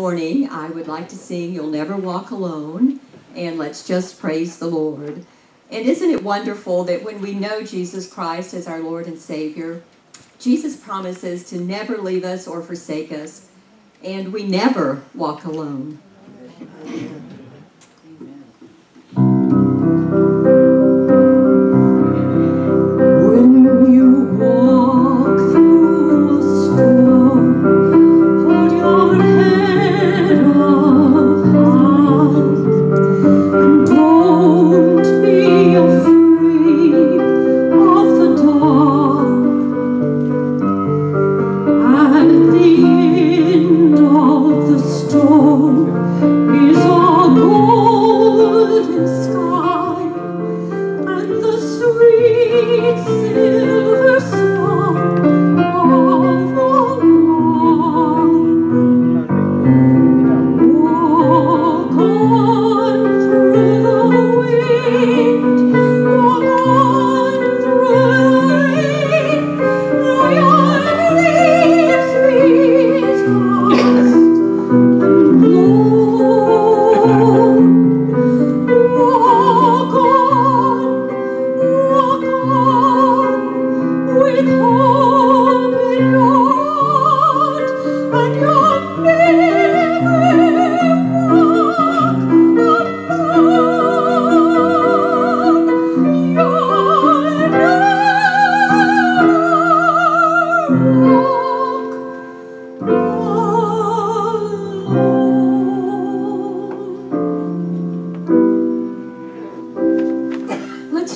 morning, I would like to sing You'll Never Walk Alone and Let's Just Praise the Lord. And isn't it wonderful that when we know Jesus Christ as our Lord and Savior, Jesus promises to never leave us or forsake us, and we never walk alone.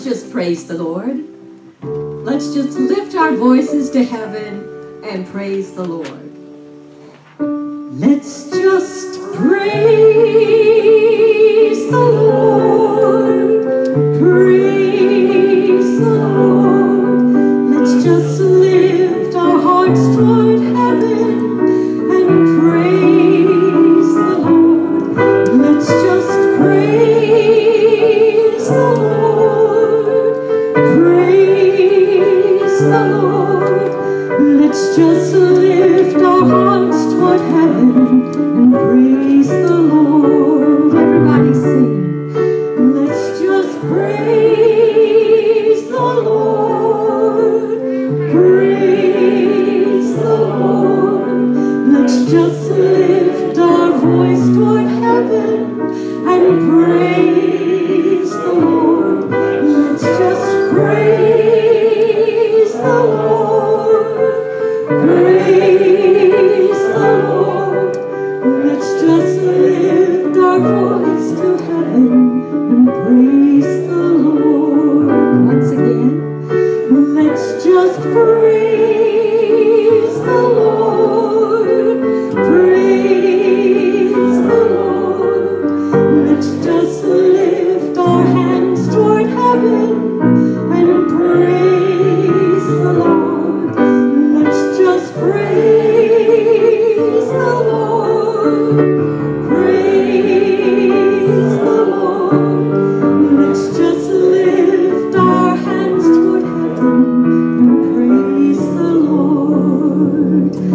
just praise the Lord. Let's just lift our voices to heaven and praise the Lord. Let's just praise. just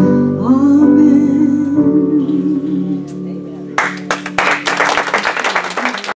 Oh.